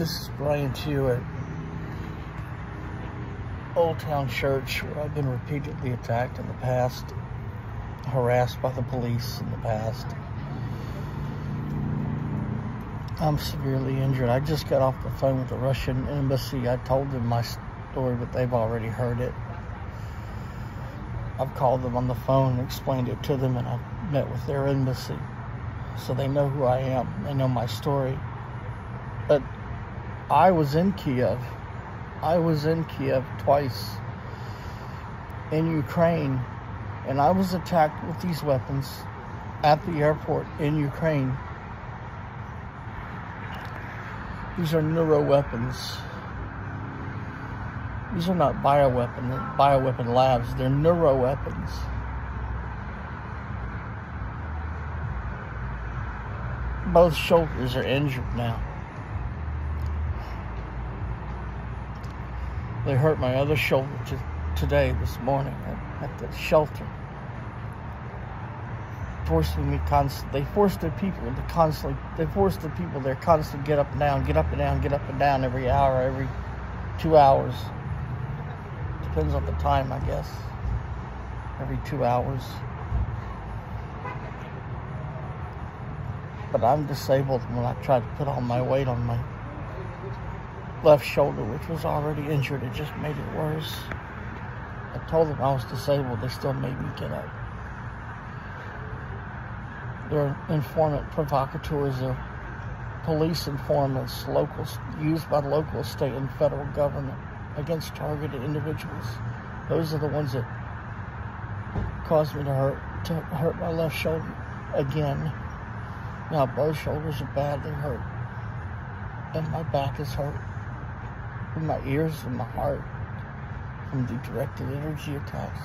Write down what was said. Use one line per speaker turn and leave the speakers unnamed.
This is Bryan Tew at Old Town Church, where I've been repeatedly attacked in the past, harassed by the police in the past. I'm severely injured. I just got off the phone with the Russian embassy. I told them my story, but they've already heard it. I've called them on the phone and explained it to them, and I've met with their embassy. So they know who I am. They know my story. But I was in Kiev. I was in Kiev twice in Ukraine, and I was attacked with these weapons at the airport in Ukraine. These are neuro weapons. These are not bioweapon bioweapon labs. They're neuro weapons. Both shoulders are injured now. They hurt my other shoulder today, this morning, at, at the shelter. Forcing me constantly, they forced the people to constantly, they forced the people there constantly get up and down, get up and down, get up and down every hour, every two hours. Depends on the time, I guess. Every two hours. But I'm disabled when I try to put all my weight on my left shoulder, which was already injured. It just made it worse. I told them I was disabled. They still made me get up. They're informant provocateurs. They're police informants, locals used by the local, state, and federal government against targeted individuals. Those are the ones that caused me to hurt to hurt my left shoulder again. Now both shoulders are badly hurt, and my back is hurt from my ears, from my heart, from the directed energy attacks.